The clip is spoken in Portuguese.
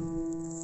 Música